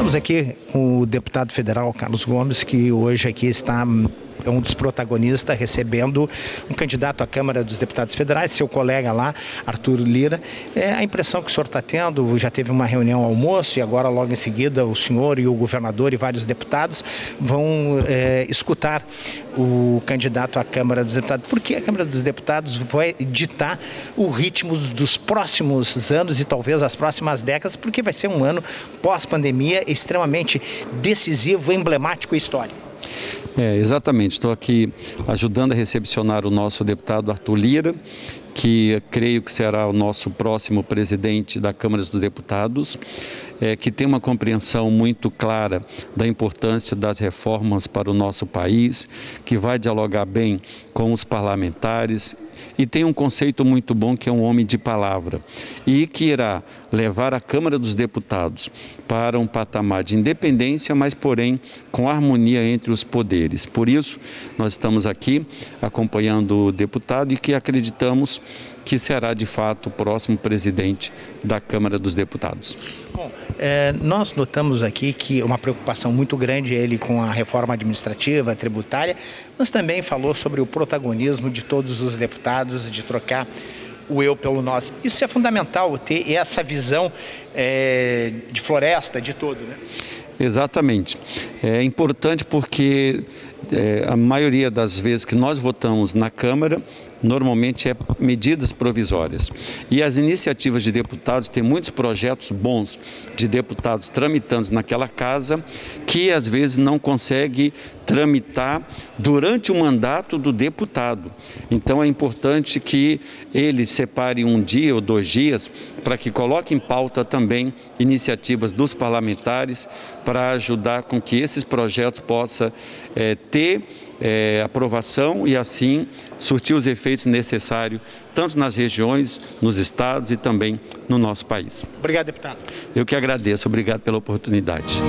estamos aqui com o deputado federal Carlos Gomes, que hoje aqui está é um dos protagonistas, recebendo um candidato à Câmara dos Deputados Federais, seu colega lá, Arthur Lira. É a impressão que o senhor está tendo, já teve uma reunião almoço e agora logo em seguida o senhor e o governador e vários deputados vão é, escutar o candidato à Câmara dos Deputados, porque a Câmara dos Deputados vai ditar o ritmo dos próximos anos e talvez as próximas décadas, porque vai ser um ano pós-pandemia extremamente decisivo, emblemático e histórico. É, exatamente. Estou aqui ajudando a recepcionar o nosso deputado Arthur Lira, que creio que será o nosso próximo presidente da Câmara dos Deputados, é, que tem uma compreensão muito clara da importância das reformas para o nosso país, que vai dialogar bem com os parlamentares e tem um conceito muito bom que é um homem de palavra e que irá levar a Câmara dos Deputados para um patamar de independência, mas porém com harmonia entre os poderes. Por isso, nós estamos aqui acompanhando o deputado e que acreditamos que será de fato o próximo presidente da Câmara dos Deputados. Bom, é, nós notamos aqui que uma preocupação muito grande ele com a reforma administrativa, tributária, mas também falou sobre o protagonismo de todos os deputados, de trocar o eu pelo nós. Isso é fundamental, ter essa visão é, de floresta, de todo, né? Exatamente. É importante porque é, a maioria das vezes que nós votamos na Câmara, normalmente é medidas provisórias. E as iniciativas de deputados têm muitos projetos bons de deputados tramitando naquela casa que às vezes não consegue tramitar durante o mandato do deputado. Então é importante que ele separe um dia ou dois dias para que coloque em pauta também iniciativas dos parlamentares para ajudar com que esses projetos possam é, ter é, aprovação e assim surtir os efeitos necessários tanto nas regiões, nos estados e também no nosso país. Obrigado, deputado. Eu que agradeço. Obrigado pela oportunidade.